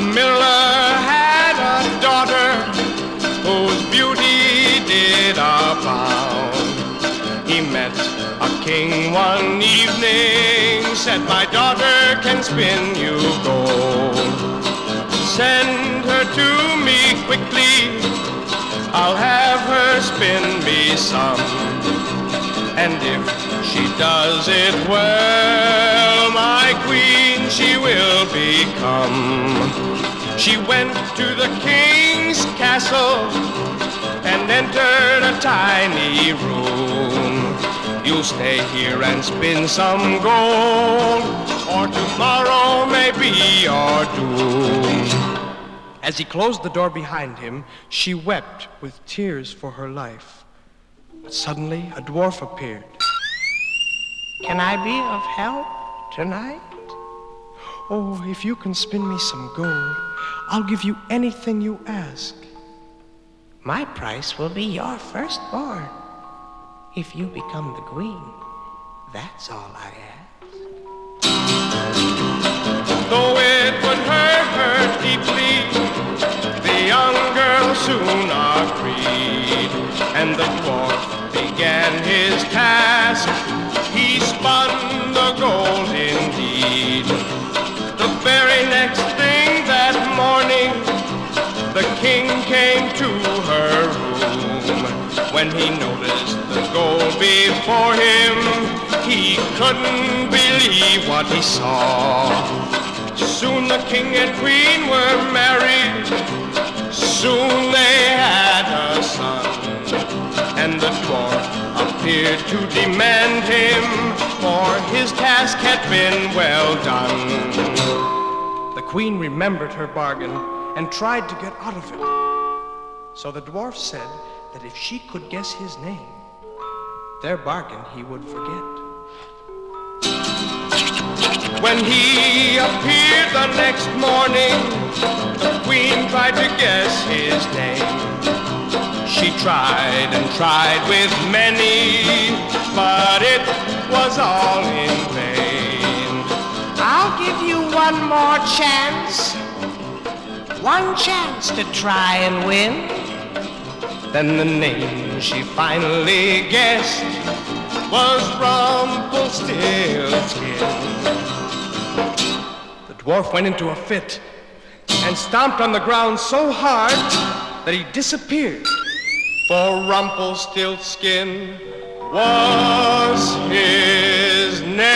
Miller had a daughter whose beauty did abound. He met a king one evening, said, My daughter can spin you gold. Send her to me quickly, I'll have her spin me some. And if she does it well, my queen she will become. She went to the king's castle and entered a tiny room. You'll stay here and spin some gold, or tomorrow may be your doom. As he closed the door behind him, she wept with tears for her life. But suddenly, a dwarf appeared. Can I be of help tonight? Oh, if you can spin me some gold, I'll give you anything you ask. My price will be your firstborn. If you become the queen, that's all I ask. Though it would hurt her deeply, the young girl soon agreed, and the dwarf began his task. He spun came to her room. When he noticed the gold before him, he couldn't believe what he saw. Soon the king and queen were married. Soon they had a son. And the dwarf appeared to demand him, for his task had been well done. The queen remembered her bargain and tried to get out of it. So the dwarf said that if she could guess his name, their bargain he would forget. When he appeared the next morning, the queen tried to guess his name. She tried and tried with many, but it was all in vain. I'll give you one more chance. One chance to try and win. Then the name she finally guessed was Rumpelstiltskin. The dwarf went into a fit and stomped on the ground so hard that he disappeared. For Rumpelstiltskin was his name.